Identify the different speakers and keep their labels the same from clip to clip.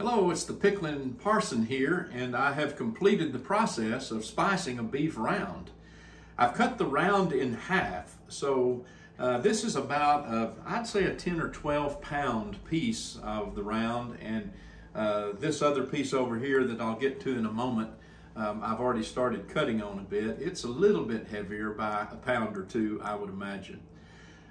Speaker 1: Hello, it's the Picklin Parson here, and I have completed the process of spicing a beef round. I've cut the round in half, so uh, this is about, a, I'd say a 10 or 12 pound piece of the round, and uh, this other piece over here that I'll get to in a moment, um, I've already started cutting on a bit. It's a little bit heavier by a pound or two, I would imagine.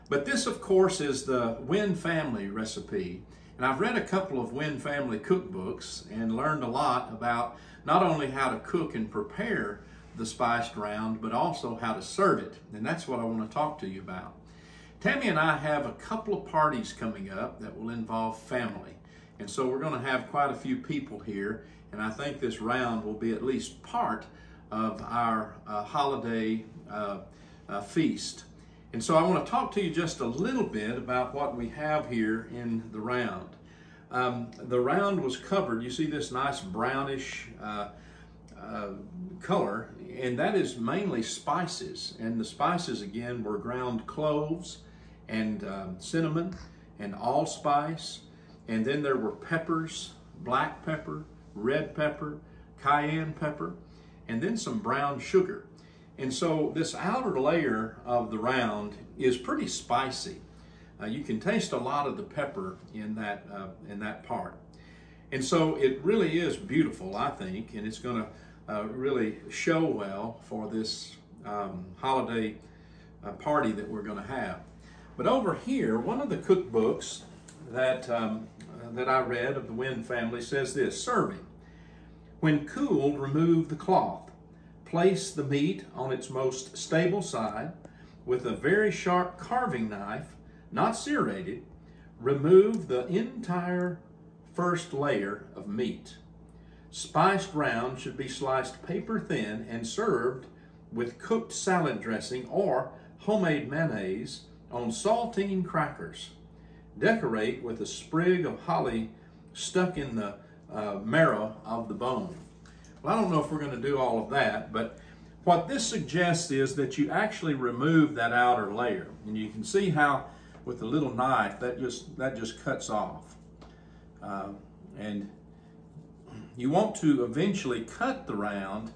Speaker 1: But this, of course, is the Wynne family recipe. And I've read a couple of Wynne family cookbooks and learned a lot about not only how to cook and prepare the spiced round, but also how to serve it. And that's what I want to talk to you about. Tammy and I have a couple of parties coming up that will involve family. And so we're going to have quite a few people here. And I think this round will be at least part of our uh, holiday uh, uh, feast. And so I want to talk to you just a little bit about what we have here in the round. Um, the round was covered, you see this nice brownish uh, uh, color, and that is mainly spices. And the spices again were ground cloves and um, cinnamon and allspice. And then there were peppers, black pepper, red pepper, cayenne pepper, and then some brown sugar. And so this outer layer of the round is pretty spicy. Uh, you can taste a lot of the pepper in that, uh, in that part. And so it really is beautiful, I think, and it's going to uh, really show well for this um, holiday uh, party that we're going to have. But over here, one of the cookbooks that, um, that I read of the Wynne family says this, serving. When cooled, remove the cloth Place the meat on its most stable side with a very sharp carving knife, not serrated. Remove the entire first layer of meat. Spiced round should be sliced paper thin and served with cooked salad dressing or homemade mayonnaise on saltine crackers. Decorate with a sprig of holly stuck in the uh, marrow of the bone. Well, I don't know if we're going to do all of that, but what this suggests is that you actually remove that outer layer. And you can see how with the little knife that just, that just cuts off. Uh, and you want to eventually cut the round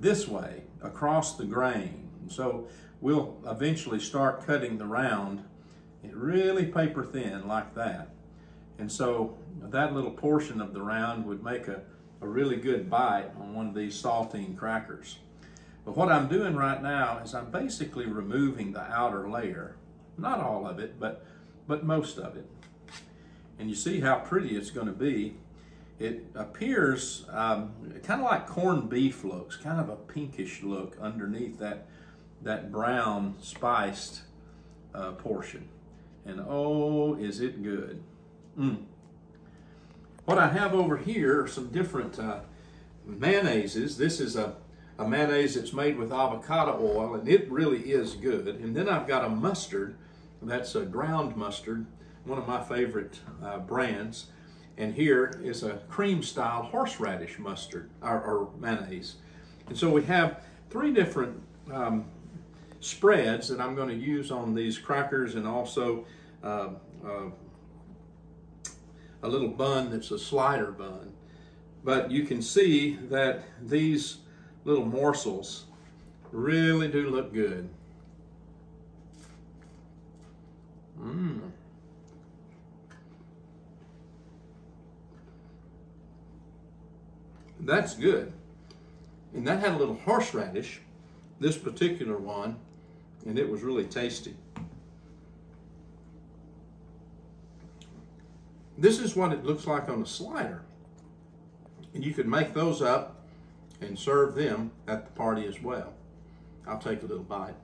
Speaker 1: this way across the grain. So we'll eventually start cutting the round really paper thin like that. And so that little portion of the round would make a a really good bite on one of these saltine crackers. But what I'm doing right now is I'm basically removing the outer layer. Not all of it, but, but most of it. And you see how pretty it's going to be. It appears um, kind of like corned beef looks, kind of a pinkish look underneath that, that brown spiced uh, portion. And oh, is it good. Mm. What I have over here are some different uh, mayonnaises. This is a, a mayonnaise that's made with avocado oil, and it really is good. And then I've got a mustard, that's a ground mustard, one of my favorite uh, brands. And here is a cream-style horseradish mustard, or, or, mayonnaise. And so we have three different um, spreads that I'm going to use on these crackers and also uh, uh, a little bun that's a slider bun. But you can see that these little morsels really do look good. Mmm. That's good. And that had a little horseradish, this particular one, and it was really tasty. This is what it looks like on a slider. And you could make those up and serve them at the party as well. I'll take a little bite.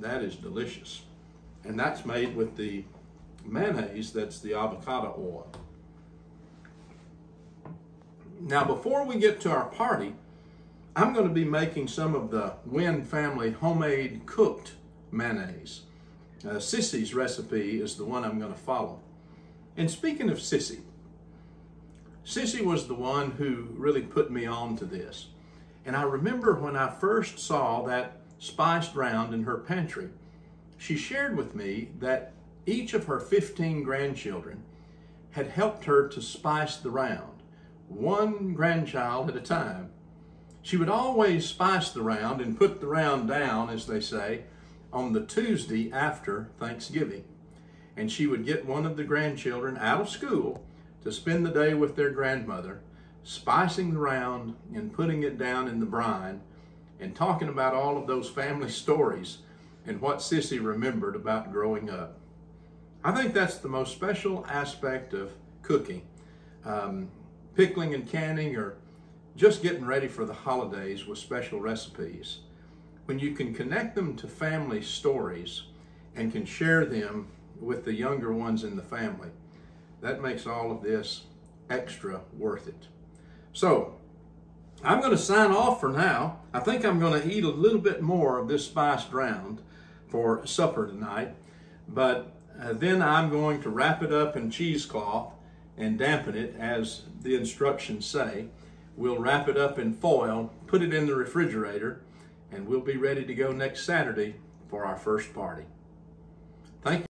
Speaker 1: That is delicious. And that's made with the mayonnaise that's the avocado oil. Now before we get to our party, I'm going to be making some of the Wynne family homemade cooked mayonnaise. Uh, Sissy's recipe is the one I'm going to follow. And speaking of Sissy, Sissy was the one who really put me on to this. And I remember when I first saw that spiced round in her pantry, she shared with me that each of her 15 grandchildren had helped her to spice the round, one grandchild at a time. She would always spice the round and put the round down, as they say, on the Tuesday after Thanksgiving. And she would get one of the grandchildren out of school to spend the day with their grandmother, spicing the round and putting it down in the brine and talking about all of those family stories and what Sissy remembered about growing up. I think that's the most special aspect of cooking. Um, pickling and canning or just getting ready for the holidays with special recipes. When you can connect them to family stories and can share them with the younger ones in the family, that makes all of this extra worth it. So, I'm going to sign off for now. I think I'm going to eat a little bit more of this spiced round for supper tonight, but uh, then I'm going to wrap it up in cheesecloth and dampen it as the instructions say. We'll wrap it up in foil, put it in the refrigerator, and we'll be ready to go next Saturday for our first party. Thank you.